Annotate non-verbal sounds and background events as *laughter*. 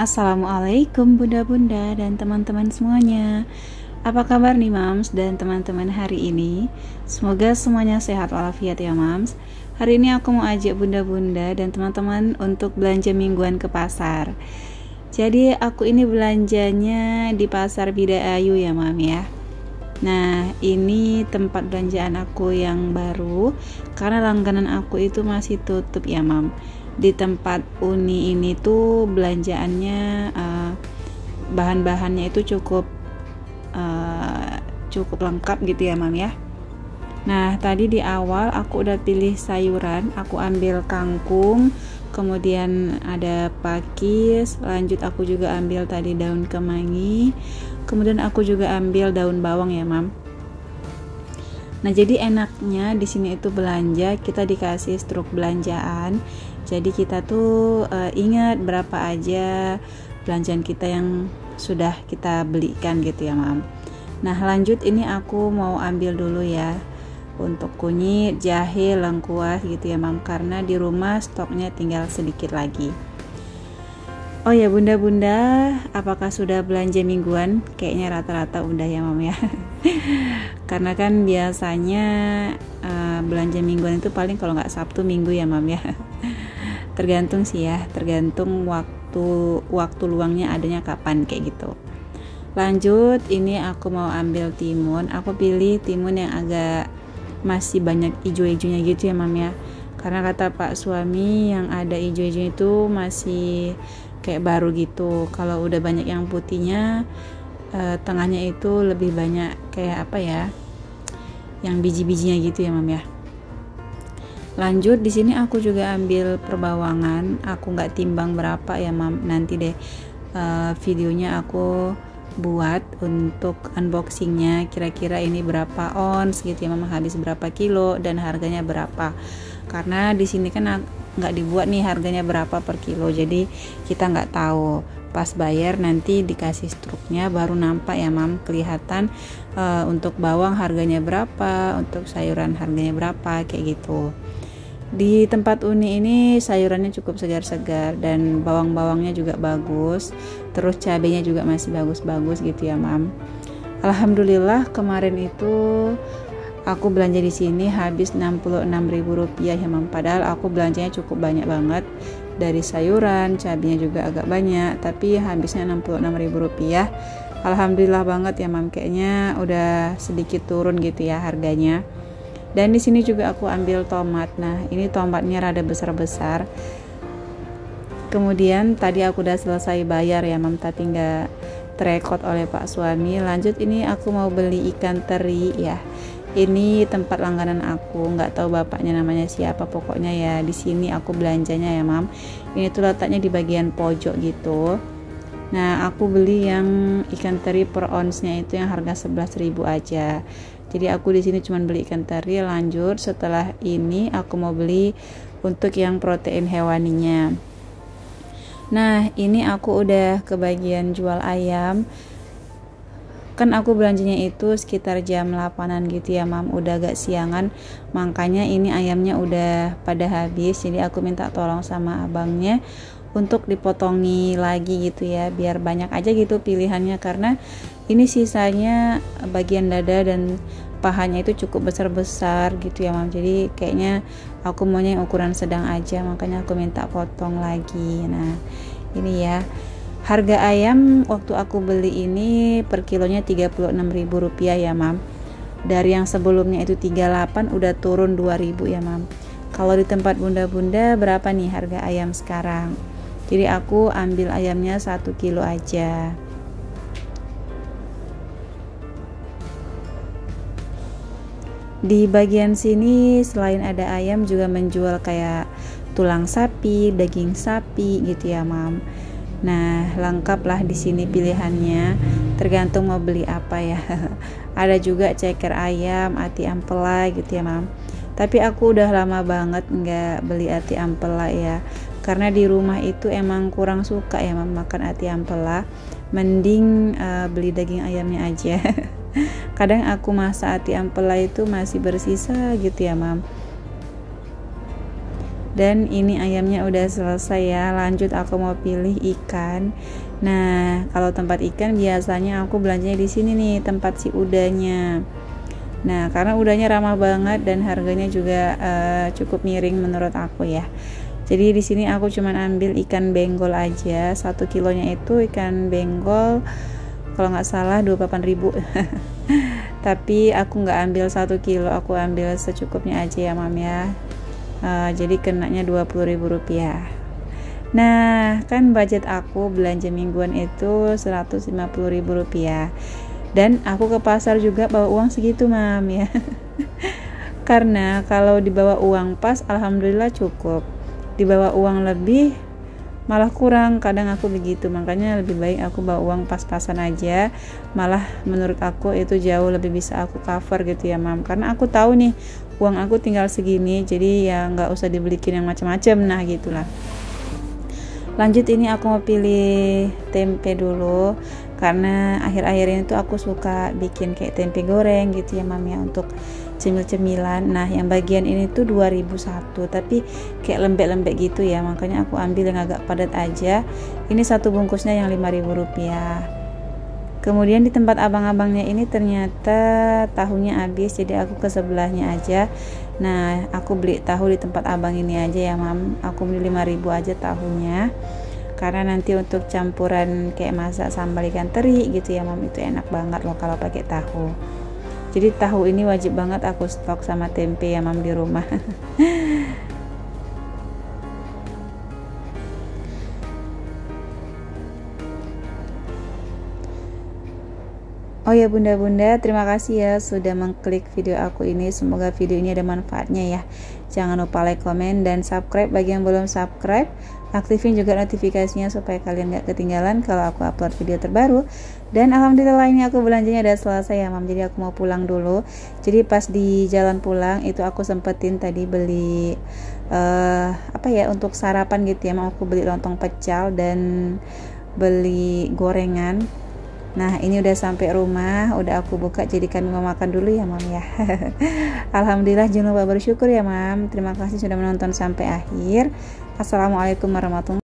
Assalamualaikum bunda-bunda dan teman-teman semuanya. Apa kabar nih mams dan teman-teman hari ini? Semoga semuanya sehat walafiat ya mams. Hari ini aku mau ajak bunda-bunda dan teman-teman untuk belanja mingguan ke pasar. Jadi aku ini belanjanya di pasar Bida Ayu ya mam ya. Nah, ini tempat belanjaan aku yang baru karena langganan aku itu masih tutup ya, Mam di tempat uni ini tuh belanjaannya uh, bahan-bahannya itu cukup uh, cukup lengkap gitu ya mam ya. Nah tadi di awal aku udah pilih sayuran aku ambil kangkung kemudian ada pakis lanjut aku juga ambil tadi daun kemangi kemudian aku juga ambil daun bawang ya mam Nah, jadi enaknya di sini itu belanja kita dikasih struk belanjaan. Jadi kita tuh uh, ingat berapa aja belanjaan kita yang sudah kita belikan gitu ya, Mam. Nah, lanjut ini aku mau ambil dulu ya untuk kunyit, jahe, lengkuas gitu ya, Mam, karena di rumah stoknya tinggal sedikit lagi. Oh ya bunda-bunda, apakah sudah belanja mingguan? Kayaknya rata-rata udah ya mam ya. *laughs* Karena kan biasanya uh, belanja mingguan itu paling kalau nggak Sabtu Minggu ya mam ya. *laughs* tergantung sih ya, tergantung waktu waktu luangnya adanya kapan kayak gitu. Lanjut, ini aku mau ambil timun. Aku pilih timun yang agak masih banyak hijau-hijaunya gitu ya mam ya. Karena kata Pak suami yang ada hijau-hijau itu masih kayak baru gitu. Kalau udah banyak yang putihnya eh, tengahnya itu lebih banyak kayak apa ya yang biji-bijinya gitu ya mam ya. Lanjut di sini aku juga ambil perbawangan. Aku nggak timbang berapa ya mam. Nanti deh uh, videonya aku buat untuk unboxingnya. Kira-kira ini berapa ons gitu ya mama? Habis berapa kilo dan harganya berapa? Karena di sini kan nggak dibuat nih harganya berapa per kilo. Jadi kita nggak tahu. Pas bayar nanti dikasih struknya baru nampak ya mam kelihatan uh, untuk bawang harganya berapa untuk sayuran harganya berapa kayak gitu di tempat uni ini sayurannya cukup segar-segar dan bawang-bawangnya juga bagus. Terus cabenya juga masih bagus-bagus gitu ya mam. Alhamdulillah kemarin itu aku belanja di sini habis Rp66.000 ya mam. Padahal aku belanjanya cukup banyak banget. Dari sayuran cabenya juga agak banyak tapi habisnya Rp66.000 Alhamdulillah banget ya mam. Kayaknya udah sedikit turun gitu ya harganya dan di sini juga aku ambil tomat. Nah ini tomatnya rada besar-besar. Kemudian tadi aku udah selesai bayar ya mam. Tapi nggak terekot oleh pak suami. Lanjut ini aku mau beli ikan teri ya. Ini tempat langganan aku. Nggak tahu bapaknya namanya siapa. Pokoknya ya di sini aku belanjanya ya mam. Ini tuh letaknya di bagian pojok gitu. Nah aku beli yang ikan teri per onsnya itu yang harga 11.000 aja jadi aku di sini cuma beli ikan teri lanjut setelah ini aku mau beli untuk yang protein hewaninya. Nah ini aku udah ke bagian jual ayam. Kan aku belanjanya itu sekitar jam 8an gitu ya mam. Udah agak siangan. Makanya ini ayamnya udah pada habis. Jadi aku minta tolong sama abangnya untuk dipotongi lagi gitu ya biar banyak aja gitu pilihannya. Karena ini sisanya bagian dada dan pahanya itu cukup besar-besar gitu ya mam. Jadi kayaknya aku maunya yang ukuran sedang aja makanya aku minta potong lagi. Nah ini ya. Harga ayam waktu aku beli ini per kilonya Rp36.000 ya mam. Dari yang sebelumnya itu 38 udah turun 2000 ya mam. Kalau di tempat bunda-bunda berapa nih harga ayam sekarang jadi aku ambil ayamnya 1 kilo aja di bagian sini selain ada ayam juga menjual kayak tulang sapi, daging sapi gitu ya mam Nah, lengkaplah di sini pilihannya. Tergantung mau beli apa ya. *laughs* Ada juga ceker ayam, ati ampela gitu ya, Mam. Tapi aku udah lama banget nggak beli ati ampela ya. Karena di rumah itu emang kurang suka ya, makan ati ampela. Mending uh, beli daging ayamnya aja. *laughs* Kadang aku masak ati ampela itu masih bersisa gitu ya, Mam. Dan ini ayamnya udah selesai ya. Lanjut aku mau pilih ikan. Nah kalau tempat ikan biasanya aku belanjanya di sini nih tempat si udanya. Nah karena udahnya ramah banget dan harganya juga uh, cukup miring menurut aku ya jadi di sini aku cuman ambil ikan benggol aja. Satu kilonya itu ikan benggol kalau nggak salah 28 ribu. *laughs* Tapi aku nggak ambil satu kilo aku ambil secukupnya aja ya mam ya. Uh, jadi kenanya 20 ribu rupiah. Nah kan budget aku belanja mingguan itu 150 ribu rupiah. Dan aku ke pasar juga bawa uang segitu mam ya. *laughs* Karena kalau dibawa uang pas alhamdulillah cukup dibawa uang lebih malah kurang. Kadang aku begitu makanya lebih baik aku bawa uang pas-pasan aja. Malah menurut aku itu jauh lebih bisa aku cover gitu ya mam. Karena aku tahu nih uang aku tinggal segini jadi ya nggak usah dibelikin yang macam-macam. Nah gitulah. Lanjut ini aku mau pilih tempe dulu karena akhir-akhir ini tuh aku suka bikin kayak tempe goreng gitu ya mam ya untuk cemil-cemilan. Nah yang bagian ini tuh 2001 tapi kayak lembek-lembek gitu ya. Makanya aku ambil yang agak padat aja. Ini satu bungkusnya yang 5000 rupiah. Kemudian di tempat abang-abangnya ini ternyata tahunya habis jadi aku ke sebelahnya aja. Nah aku beli tahu di tempat abang ini aja ya mam. Aku beli 5000 aja tahunya karena nanti untuk campuran kayak masak sambal ikan teri gitu ya mam itu enak banget loh kalau pakai tahu jadi tahu ini wajib banget aku stok sama tempe ya mam di rumah *laughs* Oh ya bunda-bunda, terima kasih ya sudah mengklik video aku ini. Semoga video ini ada manfaatnya ya. Jangan lupa like, komen, dan subscribe bagi yang belum subscribe. Aktifin juga notifikasinya supaya kalian gak ketinggalan kalau aku upload video terbaru. Dan alhamdulillah ini aku belanjanya udah selesai ya mam. Jadi aku mau pulang dulu. Jadi pas di jalan pulang itu aku sempetin tadi beli uh, apa ya untuk sarapan gitu ya. Mau aku beli lontong pecal dan beli gorengan Nah ini udah sampai rumah, udah aku buka jadi kami mau makan dulu ya mam ya. *laughs* Alhamdulillah jangan lupa bersyukur ya mam. Terima kasih sudah menonton sampai akhir. Assalamualaikum warahmatullahi